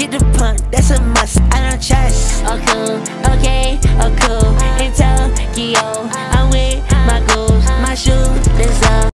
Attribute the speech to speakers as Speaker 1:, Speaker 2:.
Speaker 1: get the pump, that's a must. I don't trust.
Speaker 2: Oh cool, okay, oh cool. In Tokyo,